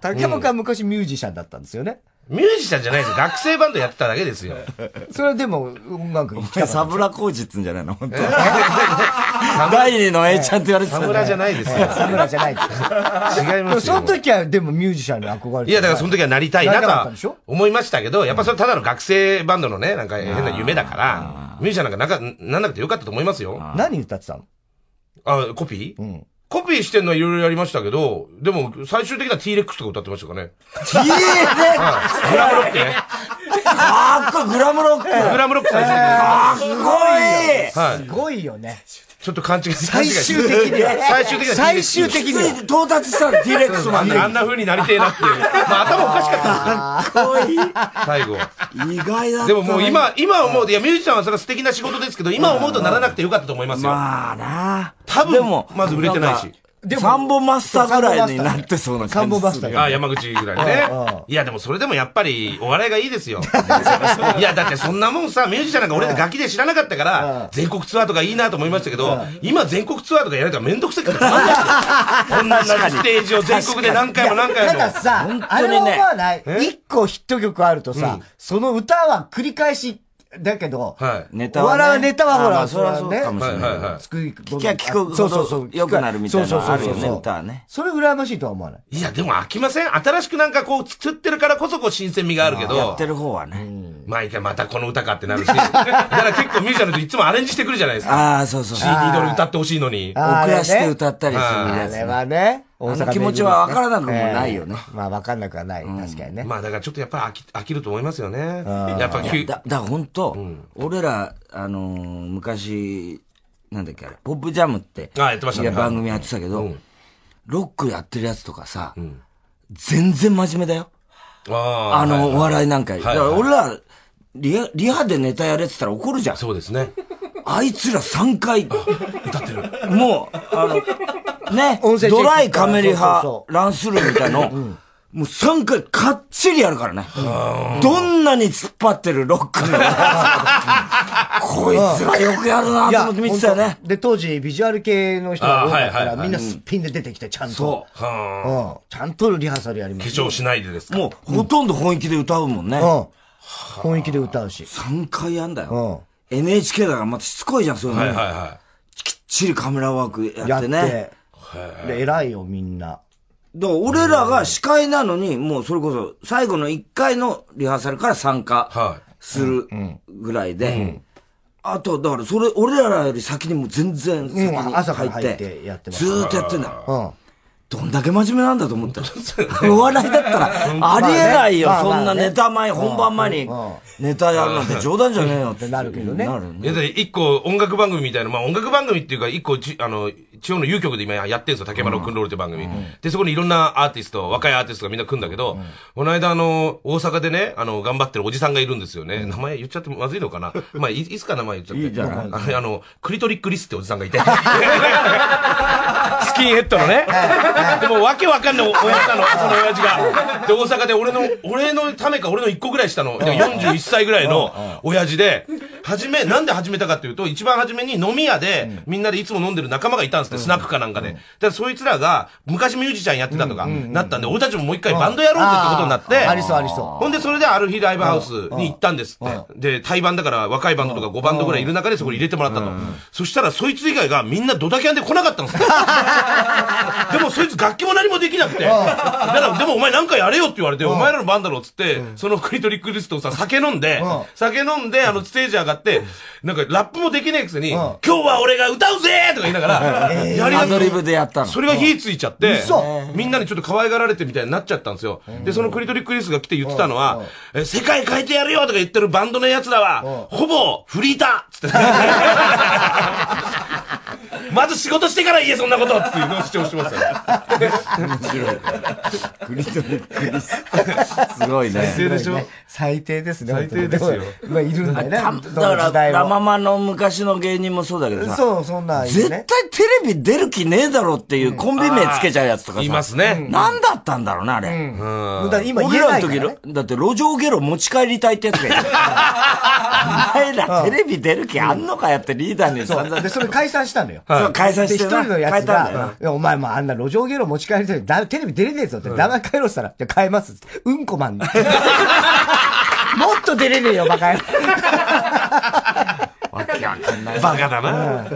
竹山君は昔ミュージシャンだったんですよね。ミュージシャンじゃないですよ。学生バンドやってただけですよ。それはでも、音楽に近かったサブラ工事っつんじゃないの？本当第二の A ちゃんって言われてたサムラじゃないですよ。サムラじゃないです違いますよ。その時はでもミュージシャンに憧れていや、だからその時はなりたいなと思いましたけど、やっぱそれただの学生バンドのね、なんか変な夢だから、ミュージシャンなんかなんかなんなくてよかったと思いますよ。何歌ってたの？あ、コピー？コピーしてんのはいろいろやりましたけど、でも最終的には T-Rex とか歌ってましたかね。T-Rex? はいグラムロックね。かっこいい、グラムロック。グラムロック最終的に。かっこいいはい。すごいよね。ちょっと勘違い最終的には最終的には T-Rex 最終的に到達したら T-Rex まで。あんな風になりてえなって。まあ頭おかしかったですかっこいい。最後。意外だでももう今、今思うと、いや、ミュージシャンはそれは素敵な仕事ですけど、今思うとならなくてよかったと思いますよ。まあな多分、でもまず売れてないし。サンボマスターぐらいになってそうな感じする。ああ、山口ぐらいね。いや、でもそれでもやっぱり、お笑いがいいですよ。いや、だってそんなもんさ、ミュージシャンなんか俺がガキで知らなかったから、全国ツアーとかいいなと思いましたけど、今全国ツアーとかやるからめんどくさくてたまんないですよ。こんなステージを全国で何回も何回も。たださ、あれは思わない一個ヒット曲あるとさ、その歌は繰り返し、だけど、ネタは笑いはネタはほら、それはそうねかもしれないはいはいはい作り聞きゃ聞くそうそうそう良くなるみたいなのあるよねそうそうそうそう歌はねそれ羨ましいとは思わない。いや、でも飽きません？新しくなんかこう作ってるからこそこう新鮮味があるけど。やってる方はね。毎回またこの歌かってなるし。だから結構ミュージシャンの人いつもアレンジしてくるじゃないですか。ああ、そうそう。CD 通り歌ってほしいのに。遅らして歌ったりするやつね。あれはね、あの気持ちは分からなくもないよね。まあ分かんなくはない。確かにね。まあだからちょっとやっぱり飽き飽きると思いますよね。ややっぱだ、だから本当、俺ら、あのー昔、なんだっけあれ、ポップジャムって、あやってましたねいや番組やってたけど、ロックやってるやつとかさ、全然真面目だよ。ああの、お笑いなんか。はいだから俺ら、リハ、リハでネタやれって言ったら怒るじゃん。そうですね。あいつら3回、歌ってる。もう、あの、ね、ドライカメリハそうそう、ランスルーみたいの、もう3回かっちりやるからね。どんなに突っ張ってるロックの。こいつらよくやるなと思って見てたよね。で、当時、ビジュアル系の人が多かったから、あはいはいはいみんなすっぴんで出てきて、ちゃんと。そう。ちゃんとリハーサルやります。化粧しないでですか？もう、ほとんど本気で歌うもんね。うん。本気で歌うし。3回やんだうよ。ん。NHK だからまたしつこいじゃん、そういうの。はいはいはきっちりカメラワークややってってね。て。で、偉いよ、みんな。だから俺らが司会なのに、もうそれこそ最後の1回のリハーサルから参加はするぐらいで、あと、だからそれ、俺らより先にもう全然先にうん朝から入っててやってますずーっとやってんだよ。うん。どんだけ真面目なんだと思った。ら。お笑いだったら、ありえないよ、そんなネタ前、本番前にうん。ネタやるなんて冗談じゃねえよって。なるけどね。なるい。いや、だって一個音楽番組みたいな、まあ音楽番組っていうか、一個ち、あの、地方の有局で今やってるんですよ、竹山ロックンロールって番組。で、そこにいろんなアーティスト、若いアーティストがみんな来るんだけど、この間あの、大阪でね、あの、頑張ってるおじさんがいるんですよね。名前言っちゃってまずいのかな。まあ、いいつか名前言っちゃって。いいじゃあの、クリトリックリスっておじさんがいて。スキンヘッドのね。でもわけわかんない親父なの、その親父が。で、大阪で俺の、俺のためか俺の一個ぐらい下の、で41歳ぐらいの親父で、初め、なんで始めたかっていうと、一番初めに飲み屋で、みんなでいつも飲んでる仲間がいたんですね、スナックかなんかで。で、そいつらが、昔ミュージシャンやってたとか、なったんで、俺たちももう一回バンドやろうぜってことになって、ありそうありそう。ほんで、それである日ライブハウスに行ったんですって。で、対バンだから若いバンドとか5バンドぐらいいる中でそこに入れてもらったと。そしたら、そいつ以外がみんなドタキャンで来なかったんですよ。でもそいつ楽器も何もできなくて。だから、でもお前なんかやれよって言われて、お前らのバンドろっつって、そのクリトリックリストをさ、酒飲んで、酒飲んで、あの、ステージ上がって、なんかラップもできないくせに、今日は俺が歌うぜとか言いながら、やりアドリブでやったの。それが火ついちゃって嘘、みんなにちょっと可愛がられてみたいになっちゃったんですよ。で、そのクリトリックリスが来て言ってたのは、え世界変えてやるよとか言ってるバンドのやつらは、ほぼフリーターっつって。まず仕事してから言え、そんなことっていうのを主張してますよ。面白い。クリトリックリス。すごいね。低でしょ？最低ですね。最低ですよまあ、いるんだよね。だから、ラママの昔の芸人もそうだけどさ、そう、そんな絶対ね。テレビ出る気ねえだろっていうコンビ名つけちゃうやつとかさ。いますね。何だったんだろうな、あれ。だから今言俺えらの時、ないからね。だって路上ゲロ持ち帰りたいってやつがいる。らテレビ出る気あんのかやってリーダーに散々で、それ解散したのよ。そう開催してで、一人のやつが、お前もあんな路上芸能持ち帰りたいだテレビ出れねえぞって、黙帰ろうって言ったら、じゃあ変えますって。うんこマンに。もっと出れねえよ、バカ野郎。わけわかんない。バカだな。